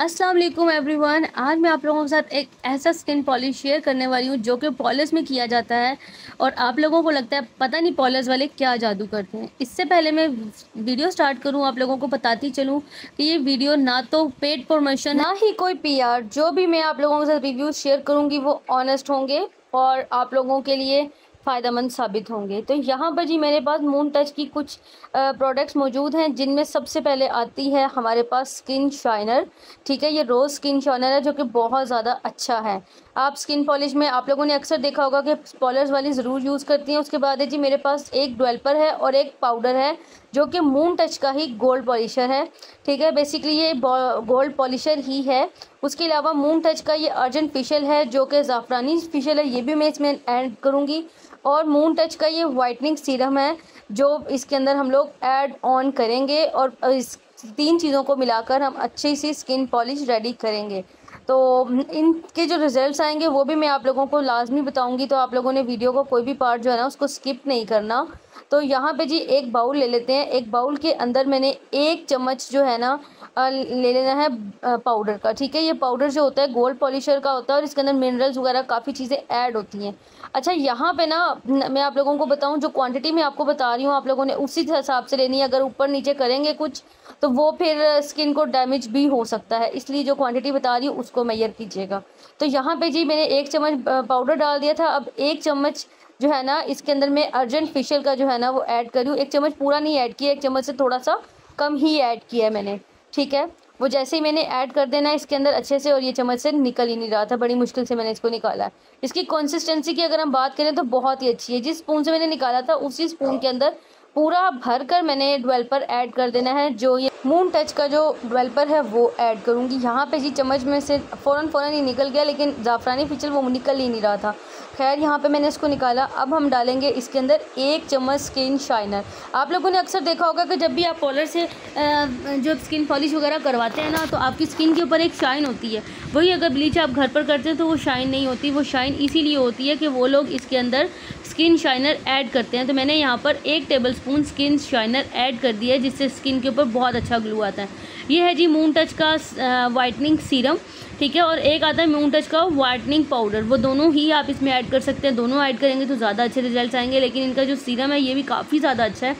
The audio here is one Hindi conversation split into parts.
अस्सलाम वालेकुम एवरीवन। आज मैं आप लोगों के साथ एक ऐसा स्किन पॉलिश शेयर करने वाली हूँ जो कि पॉलिश में किया जाता है और आप लोगों को लगता है पता नहीं पॉलिश वाले क्या जादू करते हैं। इससे पहले मैं वीडियो स्टार्ट करूँ, आप लोगों को बताती चलूँ कि ये वीडियो ना तो पेड प्रमोशन ना ही कोई पीआर जो भी मैं आप लोगों के साथ रिव्यू शेयर करूँगी वो ऑनेस्ट होंगे और आप लोगों के लिए फ़ायदेमंद साबित होंगे। तो यहाँ पर जी मेरे पास मून टच की कुछ प्रोडक्ट्स मौजूद हैं, जिनमें सबसे पहले आती है हमारे पास स्किन शाइनर ठीक है, ये रोज़ स्किन शाइनर है, जो कि बहुत ज़्यादा अच्छा है। आप स्किन पॉलिश में, आप लोगों ने अक्सर देखा होगा कि पॉलर्स वाली ज़रूर यूज़ करती हैं। उसके बाद है जी मेरे पास एक डेवलपर है और एक पाउडर है, जो कि मून टच का ही गोल्ड पॉलिशर है। ठीक है बेसिकली ये गोल्ड पॉलिशर ही है। उसके अलावा मून टच का ये अर्जेंट फेशियल है, जो कि ज़ाफ़रानी फेशियल है, ये भी मैं इसमें ऐड करूँगी। और मून टच का ये वाइटनिंग सीरम है, जो इसके अंदर हम लोग ऐड ऑन करेंगे और इस तीन चीज़ों को मिलाकर हम अच्छी सी स्किन पॉलिश रेडी करेंगे। तो इनके जो रिज़ल्ट्स आएँगे, वो भी मैं आप लोगों को लाजमी बताऊँगी। तो आप लोगों ने वीडियो को कोई भी पार्ट जो है ना, उसको स्किप नहीं करना। तो यहाँ पे जी एक बाउल ले लेते हैं। एक बाउल के अंदर मैंने एक चम्मच जो है ना ले लेना है पाउडर का, ठीक है? ये पाउडर जो होता है गोल्ड पॉलिशर का होता है और इसके अंदर मिनरल्स वगैरह काफ़ी चीज़ें ऐड होती हैं। अच्छा यहाँ पे ना, मैं आप लोगों को बताऊँ, जो क्वांटिटी मैं आपको बता रही हूँ, आप लोगों ने उसी हिसाब से लेनी है। अगर ऊपर नीचे करेंगे कुछ तो वो फिर स्किन को डैमेज भी हो सकता है। इसलिए जो क्वान्टिटी बता रही हूँ, उसको मैयर कीजिएगा। तो यहाँ पे जी मैंने एक चम्मच पाउडर डाल दिया था। अब एक चम्मच जो है ना, इसके अंदर मैं अर्जेंट फेशियल का जो है ना, वो ऐड करी। एक चम्मच पूरा नहीं ऐड किया, एक चम्मच से थोड़ा सा कम ही ऐड किया है मैंने। ठीक है? वो जैसे ही मैंने ऐड कर देना इसके अंदर अच्छे से और ये चम्मच से निकल ही नहीं रहा था। बड़ी मुश्किल से मैंने इसको निकाला है। इसकी कंसिस्टेंसी की अगर हम बात करें तो बहुत ही अच्छी है। जिस स्पून से मैंने निकाला था, उसी स्पून के अंदर पूरा भर कर मैंने डेवलपर ऐड कर देना है, जो ये मून टच का जो डेवलपर है, वो ऐड करूँगी। यहाँ पे जी चम्मच में से फ़ौरन फ़ौरन ही निकल गया, लेकिन ज़ाफ़रानी फिचल वो निकल ही नहीं रहा था। खैर, यहाँ पे मैंने इसको निकाला। अब हम डालेंगे इसके अंदर एक चम्मच स्किन शाइनर आप लोगों ने अक्सर देखा होगा कि जब भी आप पॉलर से जो स्किन पॉलिश वगैरह करवाते हैं ना तो आपकी स्किन के ऊपर एक शाइन होती है। वही अगर ब्लीच आप घर पर करते हैं तो वो शाइन नहीं होती। वो शाइन इसीलिए होती है कि वो लोग इसके अंदर स्किन शाइनर ऐड करते हैं। तो मैंने यहाँ पर एक tablespoon skin shiner add कर दिया है, जिससे स्किन के ऊपर बहुत अच्छा ग्लू आता है। ये है जी मून टच का वाइटनिंग सीरम ठीक है? और एक आता है मून टच का वाइटनिंग पाउडर वो दोनों ही आप इसमें ऐड कर सकते हैं। दोनों ऐड करेंगे तो ज़्यादा अच्छे रिज़ल्ट आएँगे, लेकिन इनका जो सीरम है, ये भी काफ़ी ज़्यादा अच्छा है।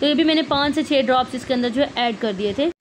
तो ये भी मैंने पाँच से छः ड्रॉप्स इसके अंदर जो है ऐड कर दिए थे।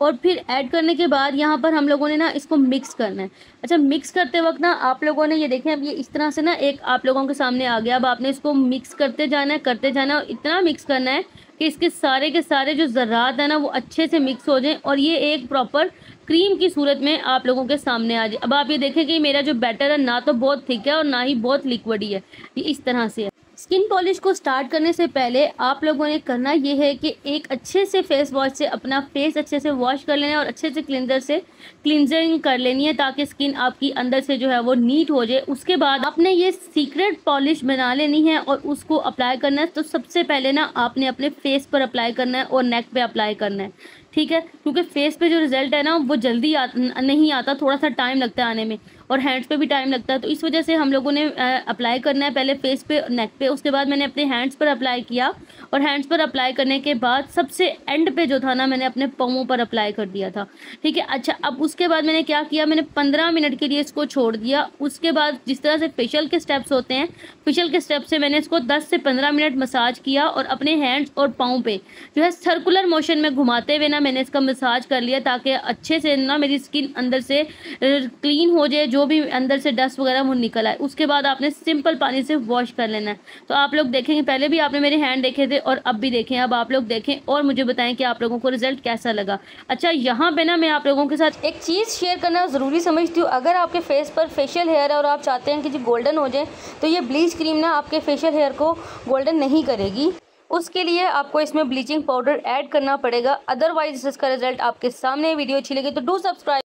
और फिर ऐड करने के बाद यहाँ पर हम लोगों ने ना इसको मिक्स करना है। अच्छा मिक्स करते वक्त ना आप लोगों ने ये देखें, अब ये इस तरह से ना एक आप लोगों के सामने आ गया। अब आपने इसको मिक्स करते जाना है, करते जाना है और इतना मिक्स करना है कि इसके सारे के सारे जो ज़रात है ना, वो अच्छे से मिक्स हो जाएँ और ये एक प्रॉपर क्रीम की सूरत में आप लोगों के सामने आ जाए। अब आप ये देखें कि मेरा जो बैटर है, ना तो बहुत थिक है और ना ही बहुत लिक्विड ही है। ये इस तरह से है। स्किन पॉलिश को स्टार्ट करने से पहले आप लोगों ने करना ये है कि एक अच्छे से फेस वॉश से अपना फेस अच्छे से वॉश कर लेना है और अच्छे से क्लिनजर से क्लिनजिंग कर लेनी है ताकि स्किन आपकी अंदर से जो है वो नीट हो जाए। उसके बाद आपने ये सीक्रेट पॉलिश बना लेनी है और उसको अप्लाई करना है। तो सबसे पहले ना आपने अपने फेस पर अप्लाई करना है और नेक पर अप्लाई करना है। ठीक है? क्योंकि फेस पे जो रिज़ल्ट है ना वो जल्दी आ, नहीं आता थोड़ा सा टाइम लगता है आने में। और हैंड्स पे भी टाइम लगता है। तो इस वजह से हम लोगों ने अप्लाई करना है। पहले फेस पे नेक पे उसके बाद मैंने अपने हैंड्स पर अप्लाई किया। और हैंड्स पर अप्लाई करने के बाद सबसे एंड पे जो था ना मैंने अपने पाँवों पर अप्लाई कर दिया था। ठीक है? अच्छा अब उसके बाद मैंने क्या किया? मैंने पंद्रह मिनट के लिए इसको छोड़ दिया। उसके बाद जिस तरह से फेशियल के स्टेप्स होते हैं फेशियल के स्टेप से मैंने इसको दस से पंद्रह मिनट मसाज किया। और अपने हैंड्स और पाँव पे जो है सर्कुलर मोशन में घुमाते हुए ना मैंने इसका मसाज कर लिया ताकि अच्छे से ना मेरी स्किन अंदर से क्लीन हो जाए, जो भी अंदर से डस्ट वगैरह वो निकल आए। उसके बाद आपने सिंपल पानी से वॉश कर लेना है। तो आप लोग देखेंगे, पहले भी आपने मेरे हैंड देखे थे और अब भी देखें। अब आप लोग देखें और मुझे बताएँ कि आप लोगों को रिज़ल्ट कैसा लगा। अच्छा यहाँ पे ना मैं आप लोगों के साथ एक चीज़ शेयर करना ज़रूरी समझती हूँ। अगर आपके फेस पर फेशियल हेयर है और आप चाहते हैं कि जो गोल्डन हो जाए तो ये ब्लीच क्रीम ना आपके फेशियल हेयर को गोल्डन नहीं करेगी। उसके लिए आपको इसमें ब्लीचिंग पाउडर ऐड करना पड़ेगा। अदरवाइज़ इसका रिज़ल्ट आपके सामने वीडियो अच्छी लगी तो डू सब्सक्राइब